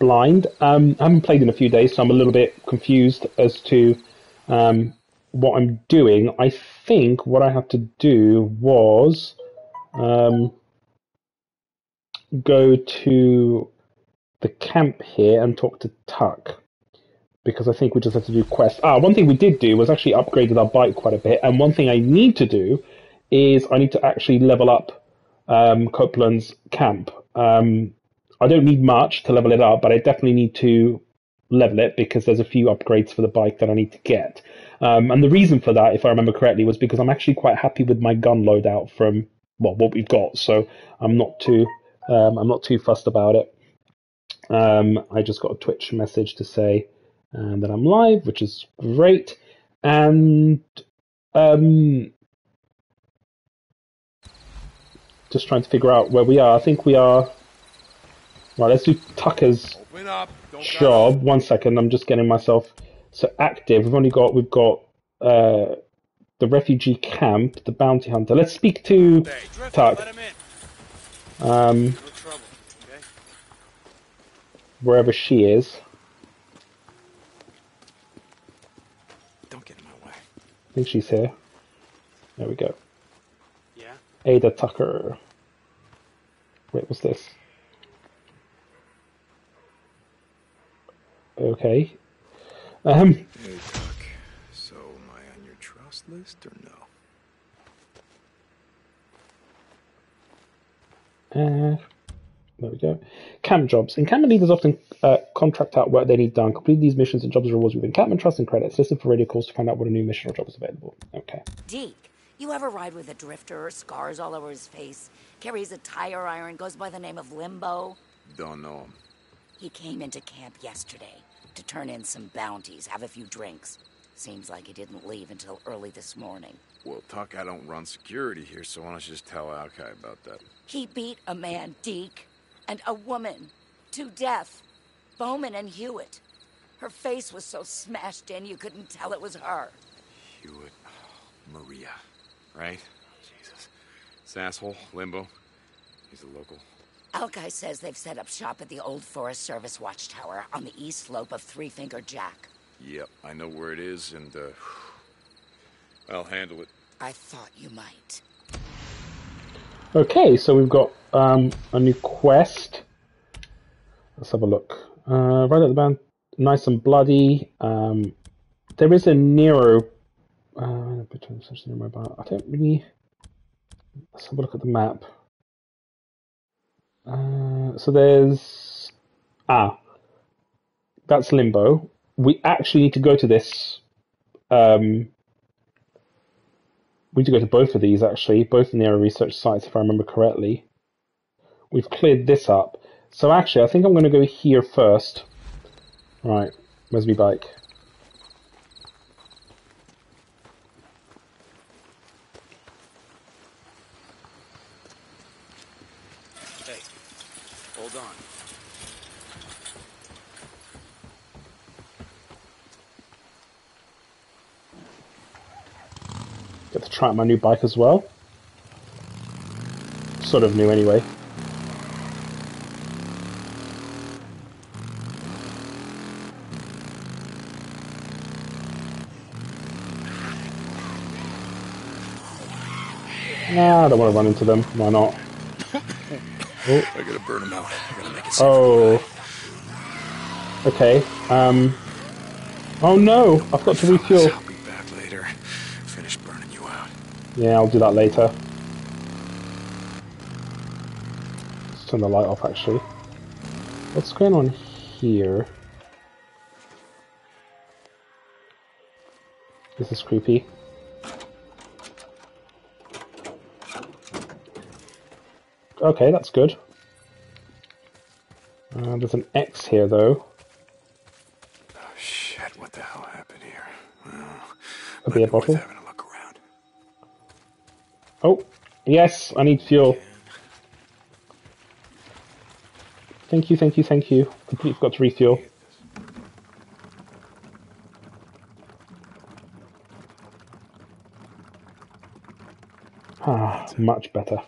blind. Um, I haven't played in a few days, so I'm a little bit confused as to um, what I'm doing. I think what I had to do was um, go to the camp here and talk to Tuck because I think we just have to do quests. Ah, one thing we did do was actually upgraded our bike quite a bit, and one thing I need to do is I need to actually level up um, Copeland's camp. Um, I don't need much to level it up, but I definitely need to level it because there's a few upgrades for the bike that I need to get. Um, and the reason for that, if I remember correctly, was because I'm actually quite happy with my gun loadout from well what we've got, so I'm not too um, I'm not too fussed about it. Um, I just got a Twitch message to say um, that I'm live, which is great, and um, just trying to figure out where we are. I think we are. Right, let's do Tucker's job. One second, I'm just getting myself so active. We've only got we've got uh, the refugee camp, the bounty hunter. Let's speak to hey, Tuck. Um, wherever she is. Don't get in my way. I think she's here. There we go. Yeah. Ada Tucker. Wait, what's this? Okay. Um. Hey, Tuck. So, am I on your trust list or no? Uh, there we go. Camp jobs. Encampment leaders often uh, contract out work they need done. Complete these missions and jobs and rewards with encampment trust and credits. Listen for radio calls to find out what a new mission or job is available. Okay. Deke, you ever ride with a drifter, scars all over his face, carries a tire iron, goes by the name of Limbo? Don't know him. He came into camp yesterday to turn in some bounties, have a few drinks. Seems like he didn't leave until early this morning. Well, Tuck, I don't run security here, so why don't you just tell Alkai about that? He beat a man, Deke, and a woman to death. Bowman and Hewitt. Her face was so smashed in you couldn't tell it was her. Hewitt. Oh, Maria. Right? Jesus. This asshole, Limbo. He's a local. Alkai says they've set up shop at the old Forest Service watchtower on the east slope of Three Finger Jack. Yep, I know where it is, and, uh... I'll handle it. I thought you might. Okay, so we've got um, a new quest. Let's have a look. Uh, right at the band, nice and bloody. Um, there is a Nero. Uh, I don't really. Let's have a look at the map. Uh, so there's ah, that's Limbo. We actually need to go to this. Um, we need to go to both of these actually, both in the area research sites, if I remember correctly. We've cleared this up. So actually, I think I'm going to go here first. Right, where's my bike? Try out my new bike as well. Sort of new anyway. Nah, I don't want to run into them. Why not? Oh. I gotta burn them out. I gotta make it Oh. Okay. Um. Oh no! I've got to refuel. I'll be back later. Finish burning you out. Yeah, I'll do that later. Let's turn the light off actually. What's going on here? This is creepy. Okay, that's good. Uh, there's an X here though. Oh shit! What the hell happened here? Well, A beer bottle. Oh, yes, I need fuel. Thank you, thank you, thank you. Completely forgot to refuel. Ah, much better.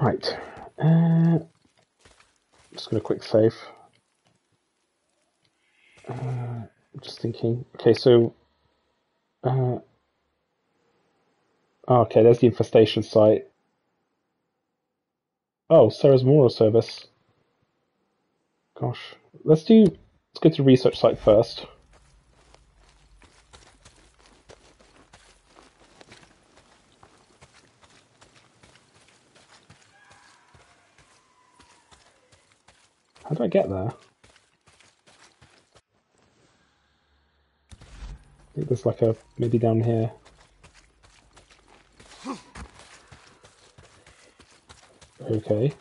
Right. Uh, Just gonna quick save. Uh, just thinking. Okay, so. Uh, okay, there's the infestation site. Oh, Sarah's Memorial Service. Gosh, let's do. Let's go to research site first. How do I get there? I think there's like a maybe down here. Okay.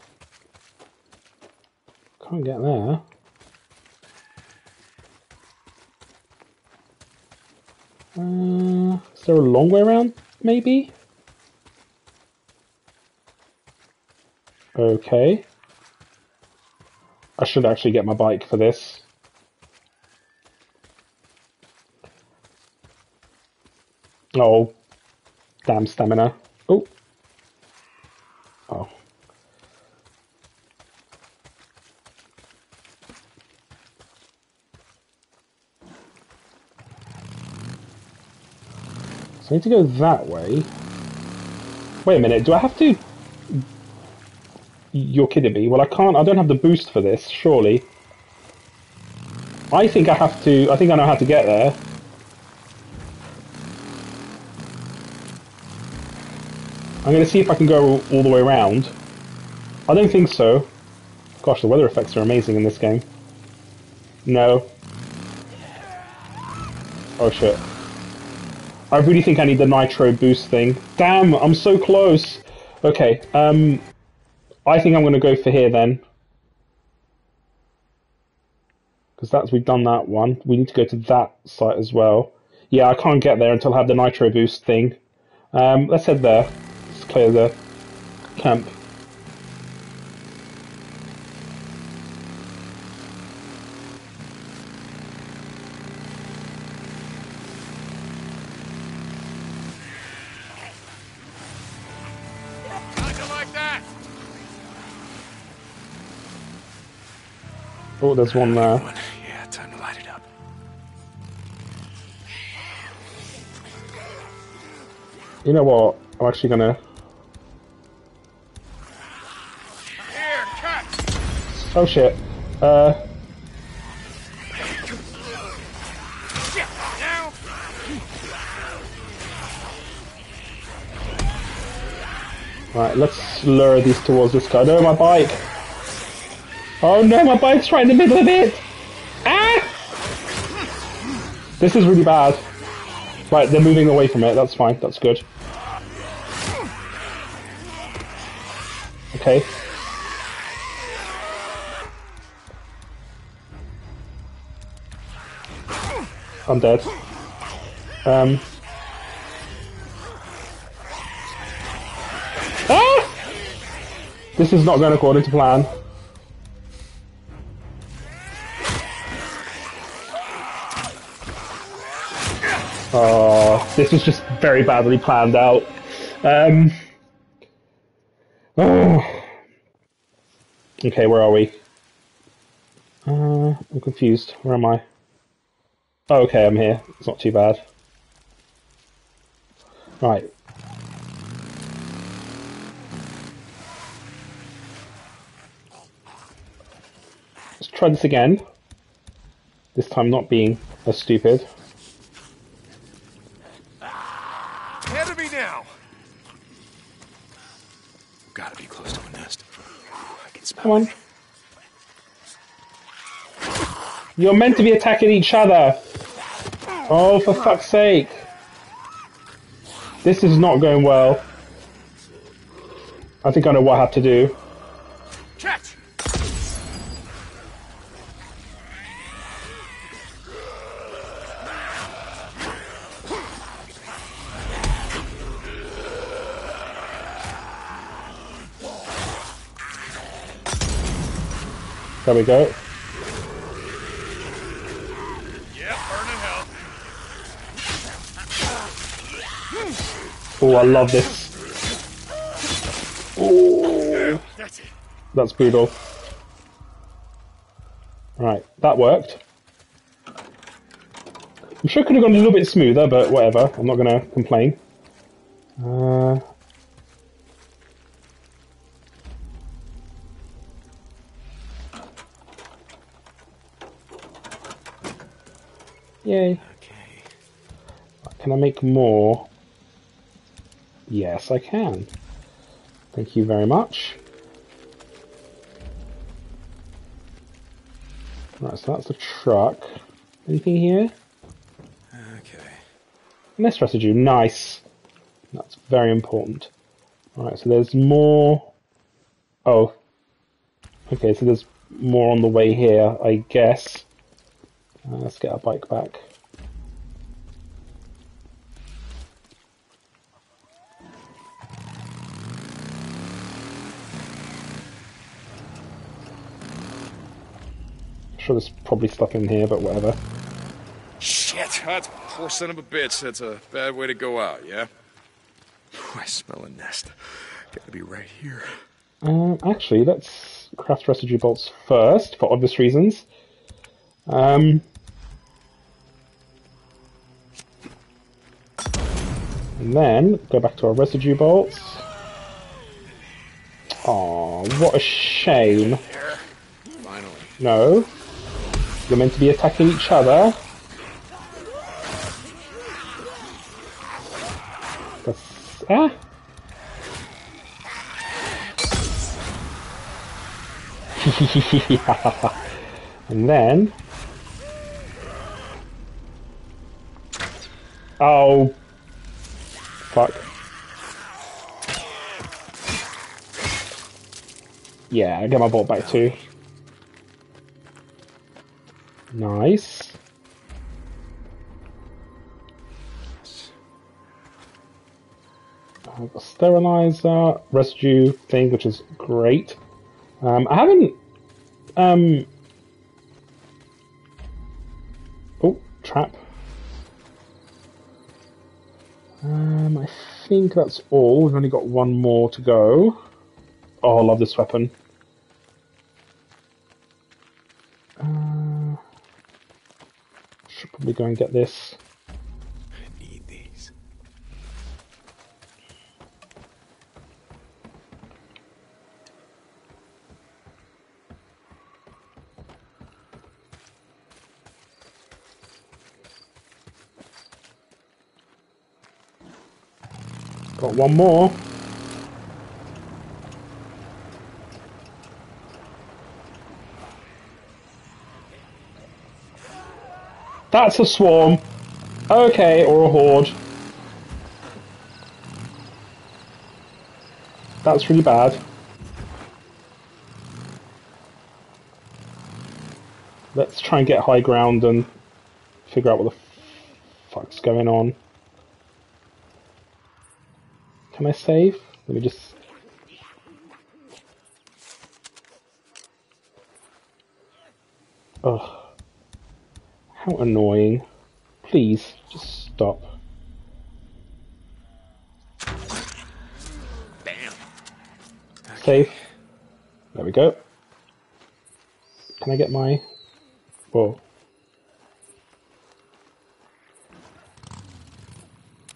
Can't get there. Uh, is there a long way around? Maybe? Okay. I should actually get my bike for this. Oh. Damn stamina. Oh. Oh. I need to go that way. Wait a minute, do I have to... You're kidding me. Well, I can't... I don't have the boost for this, surely. I think I have to... I think I know how to get there. I'm going to see if I can go all the way around. I don't think so. Gosh, the weather effects are amazing in this game. No. Oh shit. I really think I need the nitro boost thing. Damn, I'm so close. Okay, um, I think I'm going to go for here then. Because that's, we've done that one. We need to go to that site as well. Yeah, I can't get there until I have the nitro boost thing. Um, let's head there. Let's clear the camp. Oh, there's one there. Yeah, time to light it up. You know what? I'm actually gonna. Here, cut! Oh shit. Uh, right, let's lure these towards this guy. No, my bike. Oh no, my bike's right in the middle of it. Ah! This is really bad. Right, they're moving away from it. That's fine. That's good. Okay. I'm dead. Um. Ah! This is not going according to plan. This was just very badly planned out. Um. oh. Okay, where are we? Uh, I'm confused. Where am I? Oh, okay, I'm here. It's not too bad. Right. Let's try this again. This time not being as stupid. Come on. You're meant to be attacking each other. Oh, for fuck's sake. This is not going well. I think I know what I have to do. There we go. Yep, burning hell. Oh, I love this. Oh, That's it. that's brutal. Right, that worked. I'm sure it could have gone a little bit smoother, but whatever. I'm not going to complain. Uh, yay. Okay. Can I make more? Yes, I can. Thank you very much. Right, so that's the truck. Anything here? Okay. Nest residue, nice. That's very important. Alright, so there's more. Oh. Okay, so there's more on the way here, I guess. Uh, let's get our bike back. sure there's probably stuff in here, but whatever. Shit, that poor son of a bitch. That's a bad way to go out, yeah? I smell a nest. Gotta be right here. Um, actually, let's craft residue bolts first, for obvious reasons. Um, and then go back to our residue bolts. Oh, what a shame. No. You're meant to be attacking each other. That's, ah. and then. Oh. Fuck. Yeah, I get my bolt back too. Nice. I've got sterilizer, residue thing, which is great. Um, I haven't. Um, oh, trap. Um, I think that's all. We've only got one more to go. Oh, I love this weapon. Uh, should probably go and get this. Got one more. That's a swarm. Okay, or a horde. That's really bad. Let's try and get high ground and figure out what the fuck's going on. I save? Let me just. Ugh. How annoying. Please, just stop. Bam. Save. There we go. Can I get my. Whoa.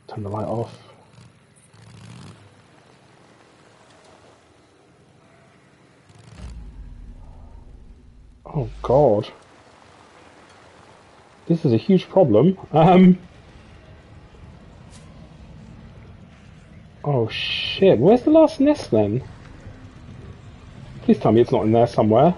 Turn the light off. Oh god. This is a huge problem. Um. Oh shit, where's the last nest then? Please tell me it's not in there somewhere.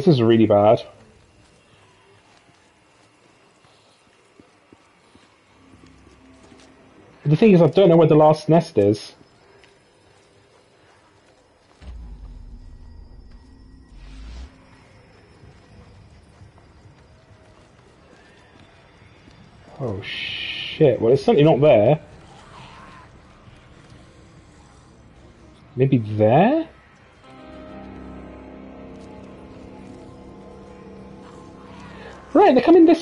This is really bad. The thing is, I don't know where the last nest is. Oh shit. Well, it's certainly not there. Maybe there?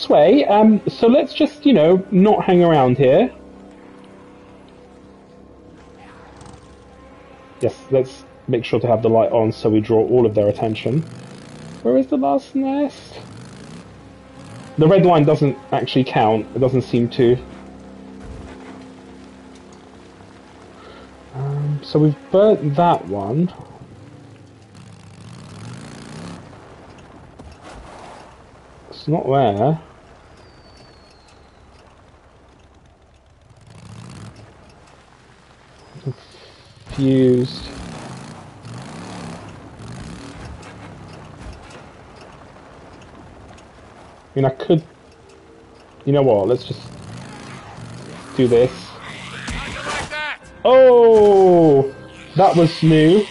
Way. Um, so let's just, you know, not hang around here. Yes, let's make sure to have the light on so we draw all of their attention. Where is the last nest? The red line doesn't actually count. It doesn't seem to. Um, so we've burnt that one. It's not there. Confused. I mean, I could. You know what? Let's just do this. Like that! Oh, that was new.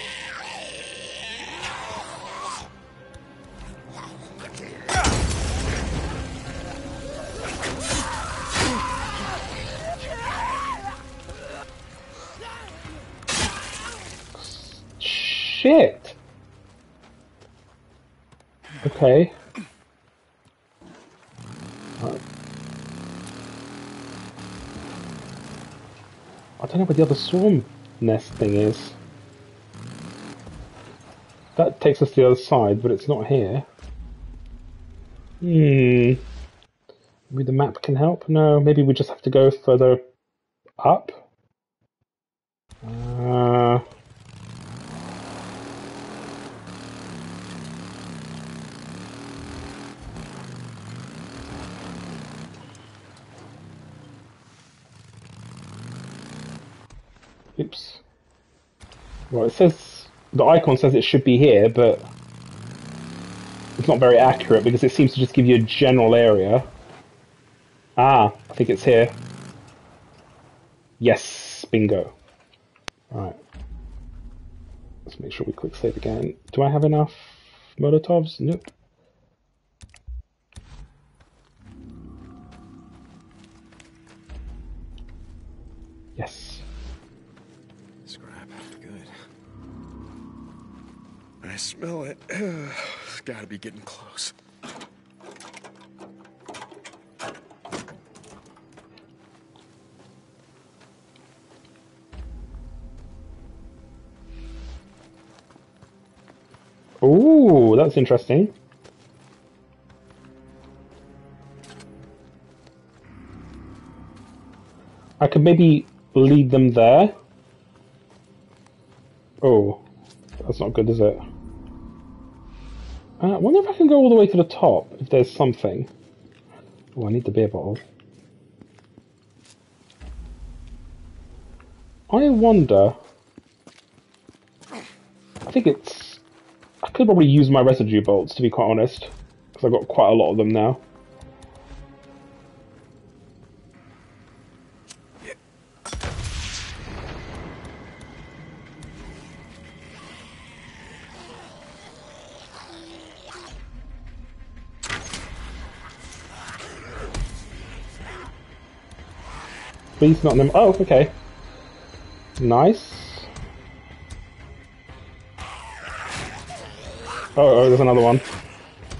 Okay. Right. I don't know where the other swarm nest thing is. That takes us to the other side, but it's not here. Hmm. Maybe the map can help? No, maybe we just have to go further up? Uh... Oops. Well, it says the icon says it should be here, but it's not very accurate because it seems to just give you a general area. Ah, I think it's here. Yes, bingo. Right. Let's make sure we quick save again. Do I have enough Molotovs? Nope. I smell it. it's gotta be getting close. Ooh, that's interesting. I could maybe lead them there. Oh, that's not good, is it? Uh, I wonder if I can go all the way to the top, if there's something. Oh, I need the beer bottle. I wonder... I think it's... I could probably use my residue bolts, to be quite honest. Because I've got quite a lot of them now. Not them. Oh, okay. Nice. Oh, oh, there's another one.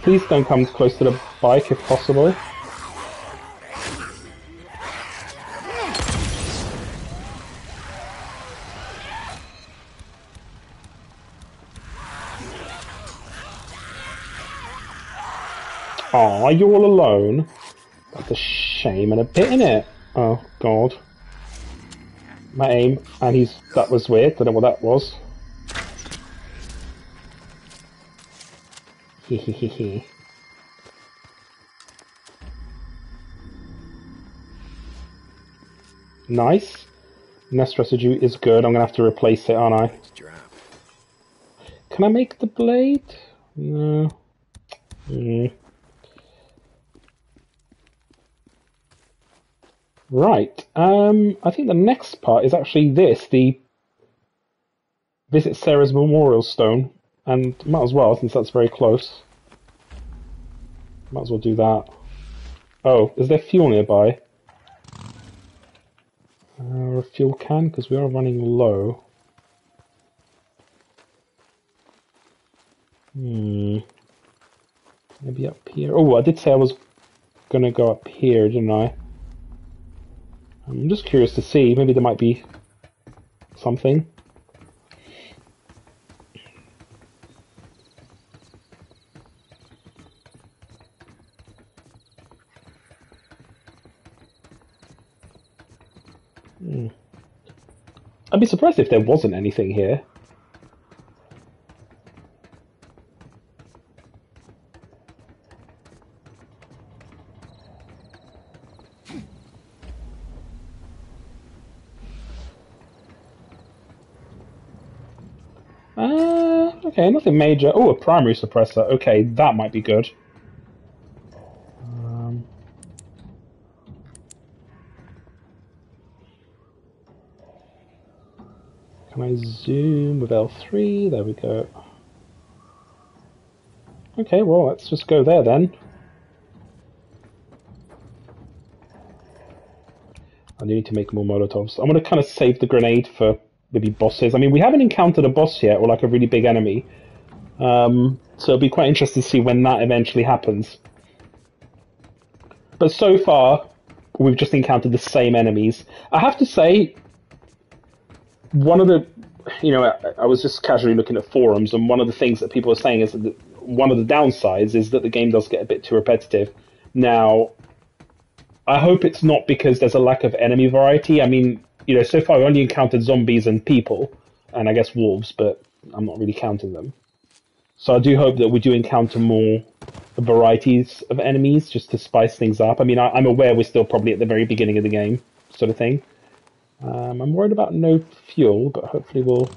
Please don't come close to the bike if possible. Aw, you're all alone. That's a shame and a bit, innit? Oh, God. My aim, and he's, that was weird, don't know what that was. Hehehehe. nice. Nest residue is good, I'm gonna have to replace it, aren't I? Can I make the blade? No. Hmm. Right. Um, I think the next part is actually this, the visit Sarah's memorial stone, and might as well since that's very close. Might as well do that. Oh, is there fuel nearby? Or a fuel can, because we are running low. Hmm. Maybe up here. Oh, I did say I was gonna go up here, didn't I? I'm just curious to see. Maybe there might be something. Hmm. I'd be surprised if there wasn't anything here. Uh, okay, nothing major. Oh, a primary suppressor. Okay, that might be good. Um, can I zoom with L3? There we go. Okay, well, let's just go there then. I need to make more Molotovs. I'm going to kind of save the grenade for maybe bosses. I mean, we haven't encountered a boss yet, or like a really big enemy. Um, so it'll be quite interesting to see when that eventually happens. But so far, we've just encountered the same enemies. I have to say, one of the, you know, I, I was just casually looking at forums, and one of the things that people are saying is that the, one of the downsides is that the game does get a bit too repetitive. Now, I hope it's not because there's a lack of enemy variety. I mean, you know, so far I only encountered zombies and people, and I guess wolves, but I'm not really counting them. So I do hope that we do encounter more varieties of enemies just to spice things up. I mean, I, am aware we're still probably at the very beginning of the game, sort of thing. Um, I'm worried about no fuel, but hopefully we'll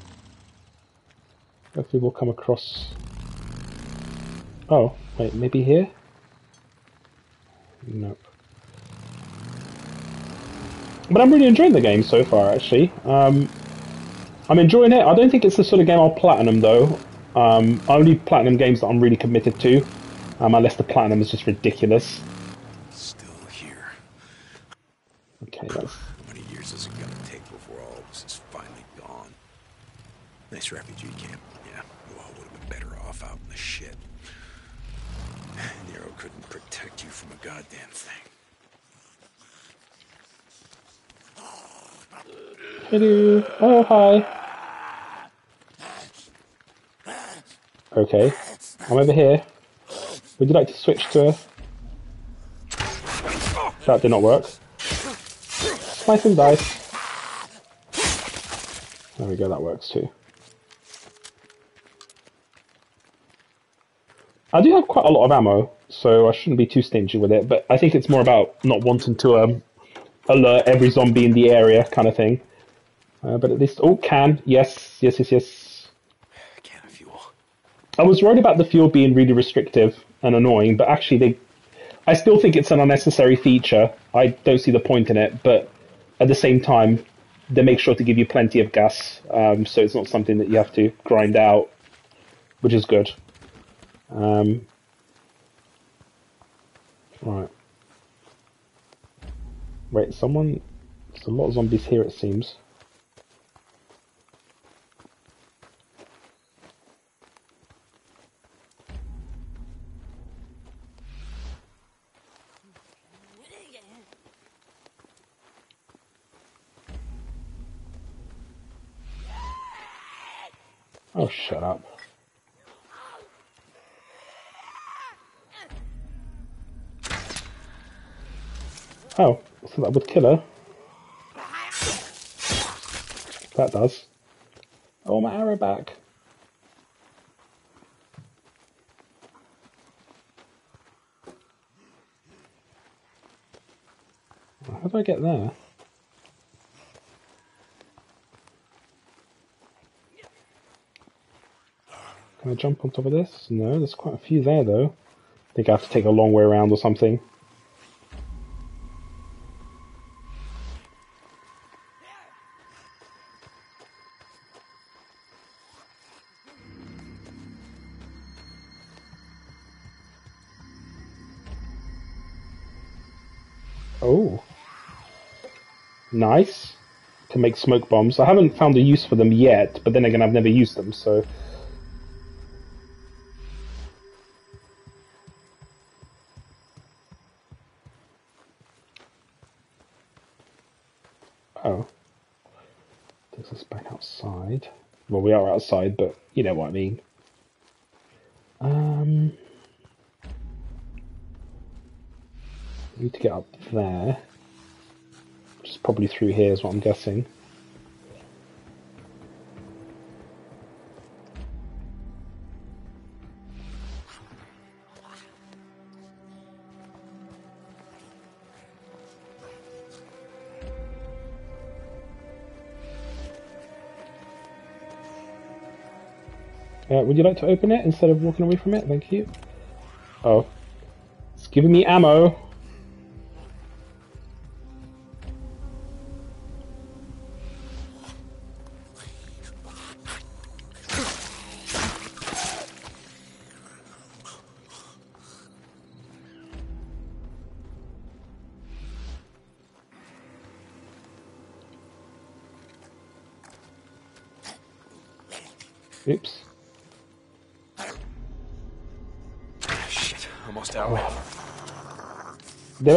hopefully we'll come across. Oh, wait, maybe here? Nope. But I'm really enjoying the game so far, actually. Um, I'm enjoying it. I don't think it's the sort of game I'll platinum, though. Um, only platinum games that I'm really committed to, um, unless the platinum is just ridiculous. Still here. Okay, that's... How many years is it gonna take before all of this is finally gone? Nice refugee camp. Yeah, you all would have been better off out in the shit. Nero couldn't protect you from a goddamn thing. Hello. Oh, hi. Okay. I'm over here. Would you like to switch to... That did not work. Slice and dice. There we go, that works too. I do have quite a lot of ammo, so I shouldn't be too stingy with it, but I think it's more about not wanting to um, alert every zombie in the area kind of thing. Uh, but at least, oh, can yes, yes, yes, yes. Can of fuel. I was worried about the fuel being really restrictive and annoying, but actually, they, I still think it's an unnecessary feature. I don't see the point in it, but at the same time, they make sure to give you plenty of gas, um, so it's not something that you have to grind out, which is good. Um, right. Wait, someone. There's a lot of zombies here, it seems. Oh, shut up. Oh, so that would kill her. That does. Oh, my arrow back. How do I get there? Can I jump on top of this? No, there's quite a few there though. I think I have to take a long way around or something. Nice. to make smoke bombs. I haven't found a use for them yet, but then again, I've never used them, so. Oh. Takes us back outside. Well, we are outside, but you know what I mean. Um. Need to get up there. Is probably through here, is what I'm guessing. Uh, would you like to open it instead of walking away from it? Thank you. Oh. It's giving me ammo.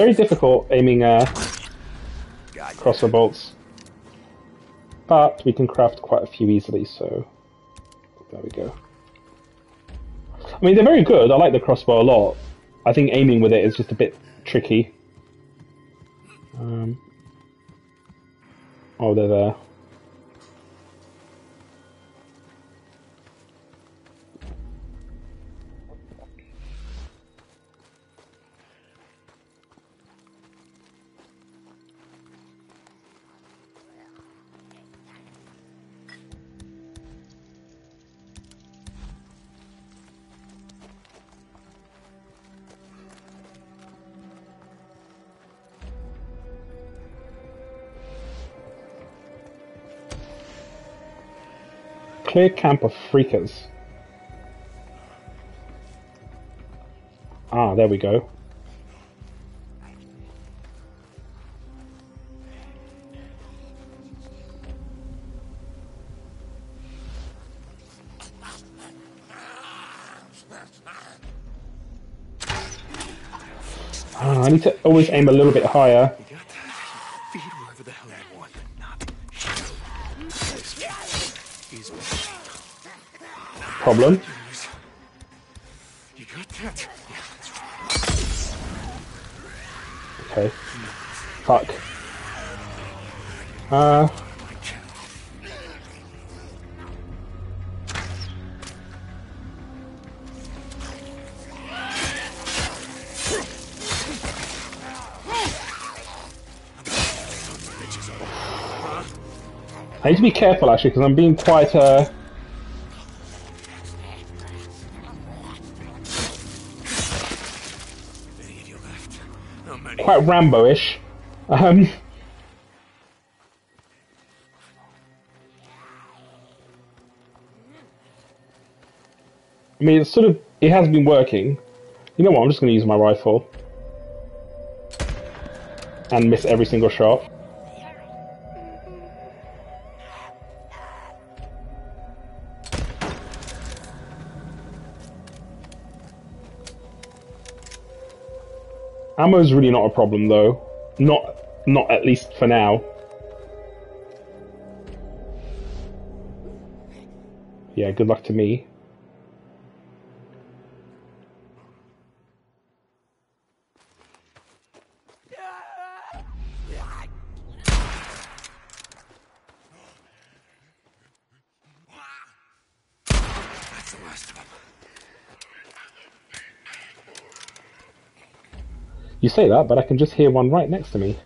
Very difficult aiming uh, crossbow bolts. But we can craft quite a few easily, so there we go. I mean, they're very good. I like the crossbow a lot. I think aiming with it is just a bit tricky. Um, oh, they're there. Clear camp of freakers. Ah, there we go. Ah, I need to always aim a little bit higher. You got that? Feed wherever the hell you want. Not He's Problem. Okay. Fuck. Uh. I need to be careful actually because I'm being quite uh quite Rambo-ish. Um, I mean, it's sort of it has been working. You know what? I'm just going to use my rifle and miss every single shot. Ammo is really not a problem though. Not not at least for now. Yeah, good luck to me. That's the last of them. You say that, but I can just hear one right next to me.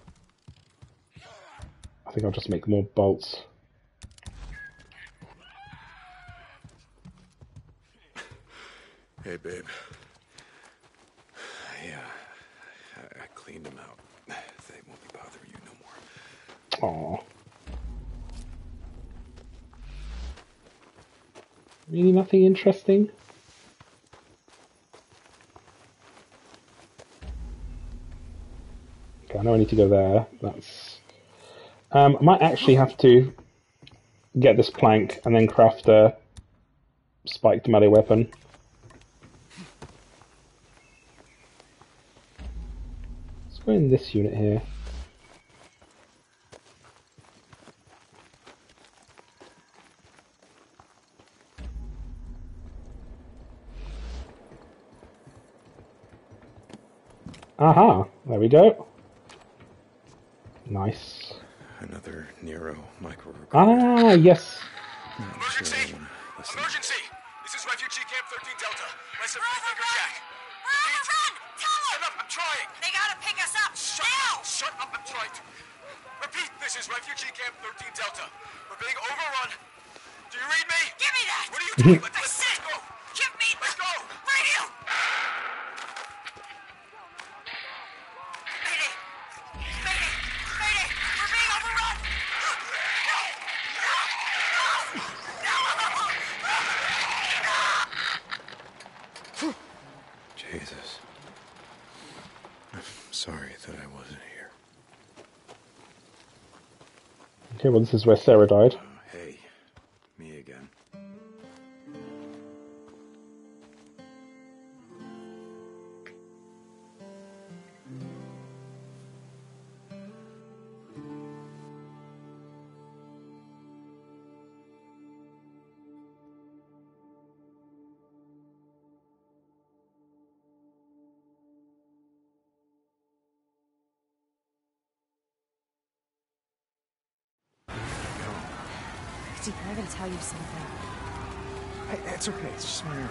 I think I'll just make more bolts. Hey, babe. Yeah, I, I cleaned them out. They won't be bothering you no more. Aww. Really nothing interesting? Okay, I need to go there. That's Um, I might actually have to get this plank and then craft a spiked melee weapon. Let's go in this unit here. Aha, there we go. Nice. Another Nero micro. Ah, yes. Emergency! Listen. Emergency! This is Refugee Camp 13 Delta. Listen, Run, Finger run! Jack. Run, run! Tell Shut up, I'm trying! They gotta pick us up! Shut now! up! Shut up, I'm trying to. Repeat, this is Refugee Camp 13 Delta. We're being overrun. Do you read me? Give me that! What are you doing? Let's, I let's, said, let's go! give me Let's the go! radio! Mayday! Mayday! Mayday! We're being overrun! No! No! No! Jesus. I'm sorry that I wasn't here. Okay, well, this is where Sarah died. Tell you something. Hey, it's okay. It's just my arm.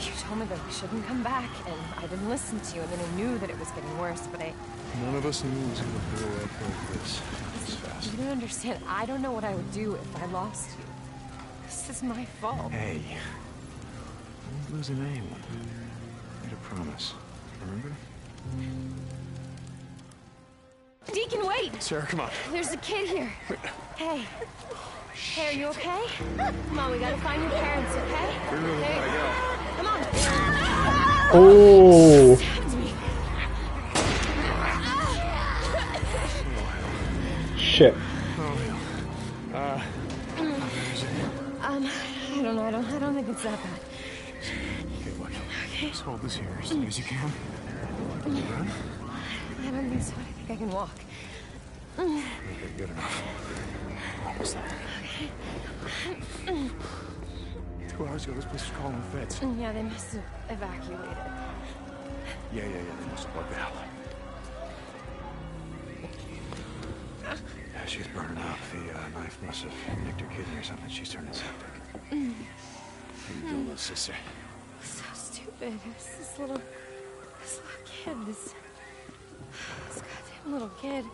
You told me that we shouldn't come back, and I didn't listen to you, and then I knew that it was getting worse, but I... None of us knew it was gonna blow up like this. This fast. You don't understand. I don't know what I would do if I lost you. This is my fault. Hey, don't losing anyone. I made a promise. Remember? Deacon, wait! Sarah, come on. There's a kid here. Hey. Hey, are you okay? Come on, we gotta find your parents, okay? Hey. Come on. Oh, shit. Um, I don't know. I don't. I don't think it's that bad. Okay, look. Just hold this here as long as you can. Run. I don't think so. I think I can walk. Okay, good enough. Almost there. Two hours ago, this place was calling the feds. Yeah, they must have evacuated. Yeah, yeah, yeah. They must have plugged out. Yeah, she's burning up. The uh, knife must have nicked her kidney or something. She's turning septic. How you doing, little sister? So stupid. It was this little, this little kid. This, this goddamn little kid.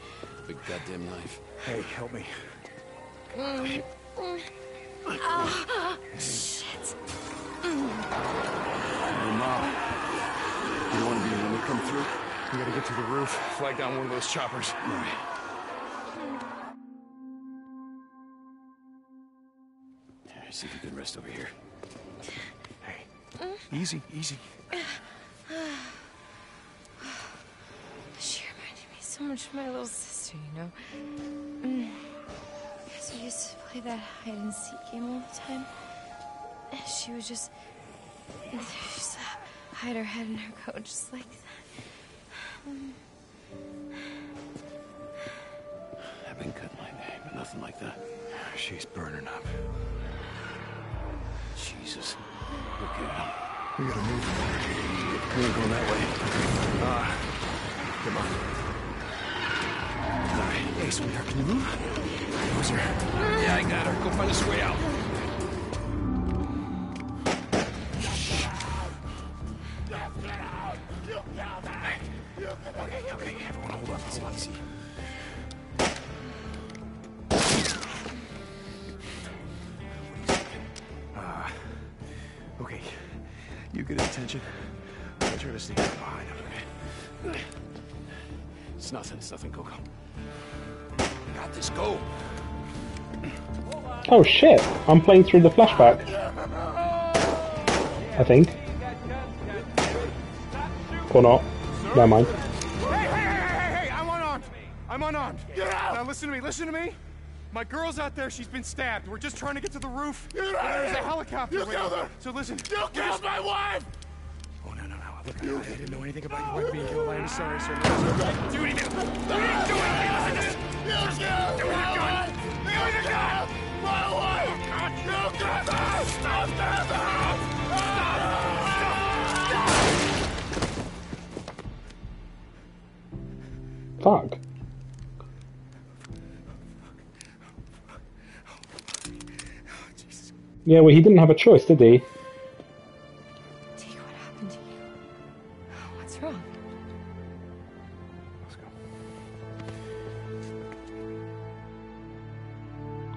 Big goddamn knife. Hey, help me. oh Shit. Hey, Mom. You don't want to be when we come through? We gotta get to the roof, flag down one of those choppers. All right. See if you can rest over here. Hey, easy, easy. She reminded me so much of my little sister, you know? Mm. Because we used to play that hide and seek game all the time. And she would just. just hide her head in her coat just like that. I've been cut my name, but nothing like that. She's burning up. Jesus. Look at him. We gotta move. We're going that way. Ah. come on. All right. Hey, sweetheart, can you move? Who's her? Yeah, I got her. Go find us a way out. Oh shit! I'm playing through the flashback. I think. Or not. Never mind. Hey, hey, hey, hey, hey! I'm on. I'm unarmed. Get out! Now listen to me, listen to me. My girl's out there, she's been stabbed. We're just trying to get to the roof. Get out of There's a helicopter You killed her! So listen. You we killed just- my wife! Oh, no, no, no. Look, I, I didn't know anything about your wife being killed. I am sorry, sir. I didn't do anything. You didn't do anything. Listen to this. You killed Give me the gun. Give me the gun. my wife! You killed her! Stop that! Fuck. Yeah, well, he didn't have a choice, did he?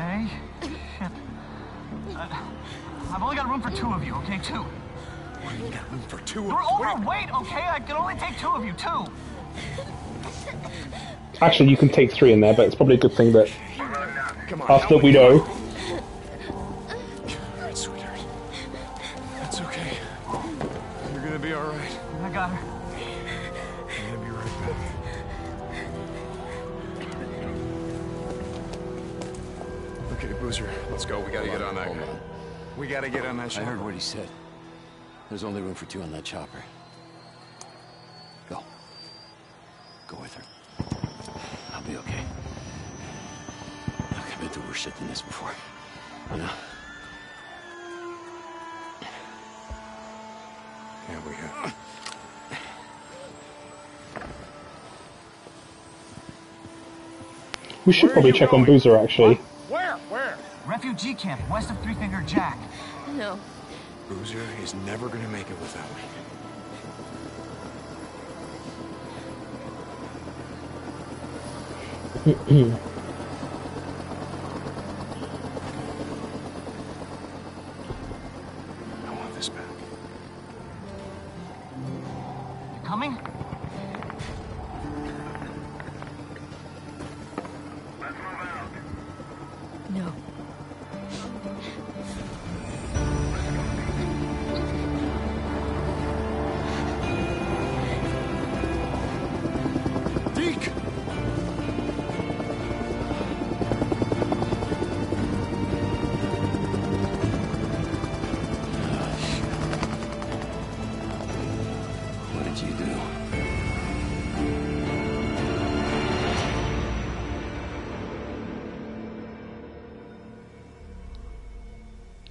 Okay. Shit. Uh, I've only got room for two of you, okay? Two. we got room for two. You're What are overweight, okay? I can only take two of you, two. Actually, you can take three in there, but it's probably a good thing that on. after we know. For two on that chopper. Go. Go with her. I'll be okay. Look, I've been through worse shit than this before. You know? Yeah, we have. We should Where probably you check on? Boozer, actually. Where? Where? Refugee camp west of Three Finger Jack. No. Boozer is never gonna make it without me. I want this back. Coming?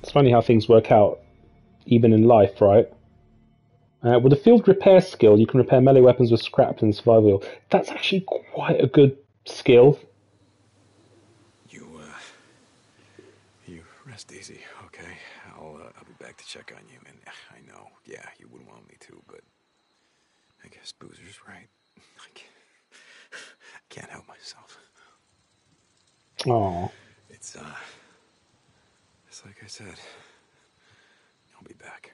It's funny how things work out, even in life, right? Uh, with a field repair skill, you can repair melee weapons with scraps and survival. That's actually quite a good skill. You, uh, you rest easy, okay? I'll, uh, I'll be back to check on you. And I know, yeah, you wouldn't want me to, but I guess Boozer's right. I can't, I can't help myself. Oh, It's, uh, it's like I said. I'll be back.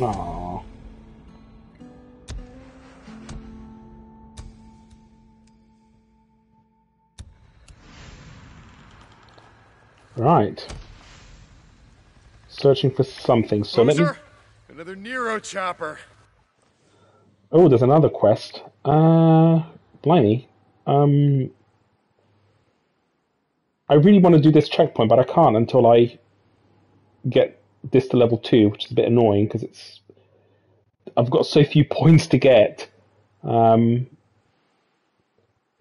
oh. Right. Searching for something. So let me. Another Nero chopper. Oh, there's another quest. Uh, blimey. Um, I really want to do this checkpoint, but I can't until I get this to level two, which is a bit annoying because it's I've got so few points to get. Um,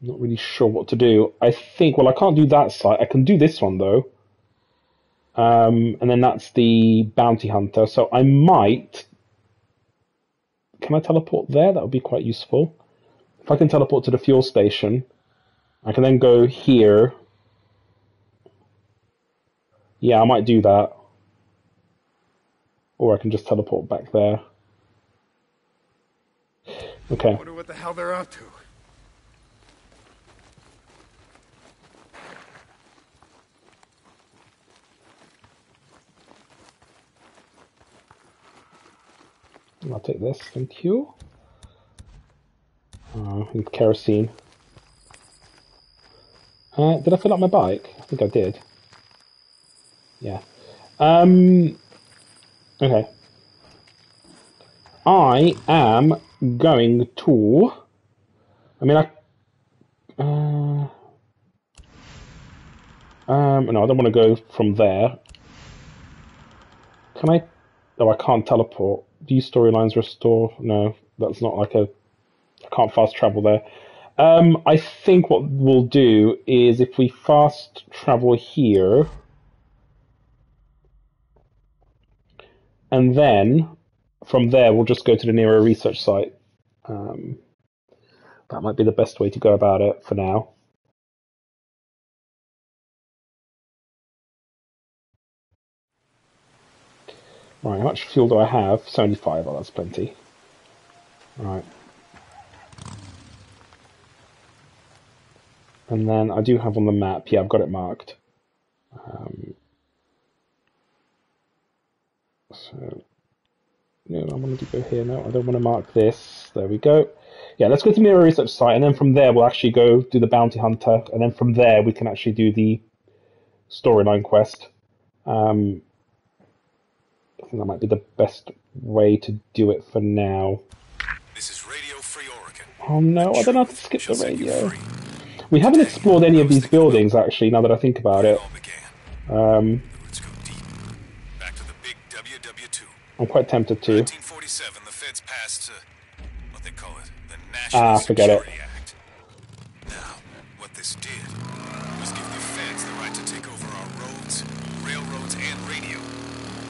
not really sure what to do. I think well, I can't do that side. I can do this one though. Um, and then that's the bounty hunter. So I might can I teleport there? That would be quite useful. If I can teleport to the fuel station, I can then go here. Yeah, I might do that. Or I can just teleport back there. Okay. I wonder what the hell they're up to. I'll take this, thank you. Uh, and kerosene. Uh, did I fill up my bike? I think I did. Yeah. Um. Okay. I am going to. I mean, I. Uh, um. No, I don't want to go from there. Can I? Oh, I can't teleport. View storylines restore. No, that's not like a. I can't fast travel there. Um, I think what we'll do is if we fast travel here, and then from there we'll just go to the Nero research site. Um, that might be the best way to go about it for now. Right, how much fuel do I have? 75, oh that's plenty. Right. And then I do have on the map, yeah, I've got it marked. Um, so, no, I wanted to go here. No, I don't want to mark this. There we go. Yeah, let's go to Nero Research Site, and then from there we'll actually go do the Bounty Hunter, and then from there we can actually do the storyline quest. Um, I think that might be the best way to do it for now. This is Radio Free Oregon. Oh no, I don't have to skip the radio. We haven't explored any of these buildings actually. Now that I think about It it, all began. um, W-2. I'm quite tempted to. 1947, the feds passed uh, what they call it, the National ah, forget Security it. Act. Now, what this did was give the feds the right to take over our roads, railroads, and radio.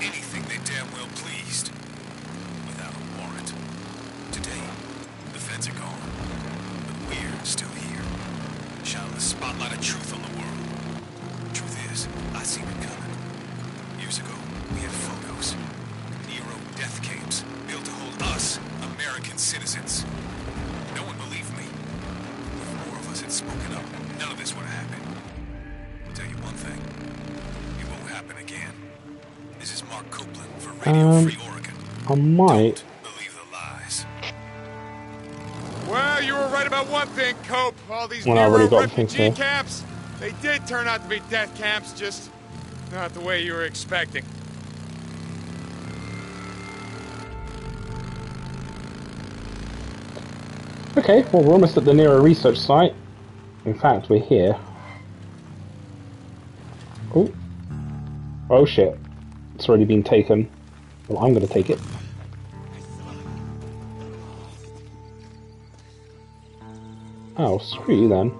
Anything they damn well pleased. Without a warrant. Today, the feds are gone. But we're still here. The spotlight of truth on the world. Truth is, I seen it coming. Years ago, we had photos. Nero death camps built to hold us, American citizens. No one believed me. If more of us had spoken up, none of this would have happened. I'll tell you one thing. It won't happen again. This is Mark Copeland for Radio Um, Free Oregon. I might. Believe the. Well, you were right about one thing, Cope. All these Well, Nero already got things refugee camps, they did turn out to be death camps, just not the way you were expecting. Okay, well we're almost at the Nero research site. In fact, we're here. Oh. Oh shit. It's already been taken. Well, I'm gonna take it. Oh, screw you then.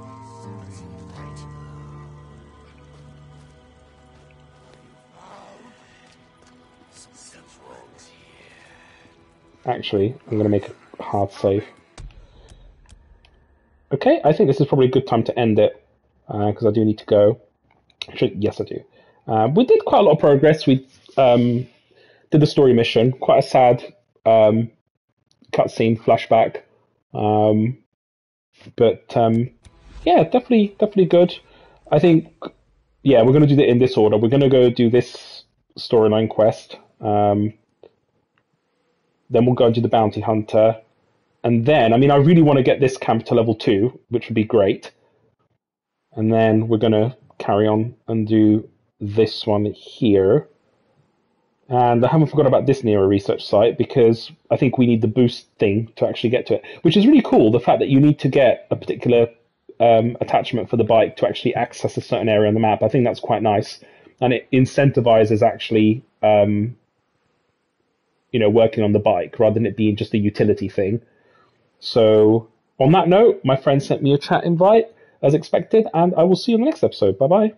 Actually, I'm gonna make a hard save. Okay, I think this is probably a good time to end it because I do need to go. Actually, yes, I do. Uh, we did quite a lot of progress. We um, did the story mission, quite a sad um, cutscene flashback, um, but um, yeah, definitely, definitely good. I think, yeah, we're going to do it in this order. We're going to go do this storyline quest. Um, then we'll go and do the bounty hunter. And then, I mean, I really want to get this camp to level two, which would be great. And then we're going to carry on and do this one here. And I haven't forgot about this Nero research site because I think we need the boost thing to actually get to it, which is really cool. The fact that you need to get a particular um, attachment for the bike to actually access a certain area on the map. I think that's quite nice. And it incentivizes actually, um, you know, working on the bike rather than it being just a utility thing. So, on that note, my friend sent me a chat invite as expected, and I will see you in the next episode. Bye bye.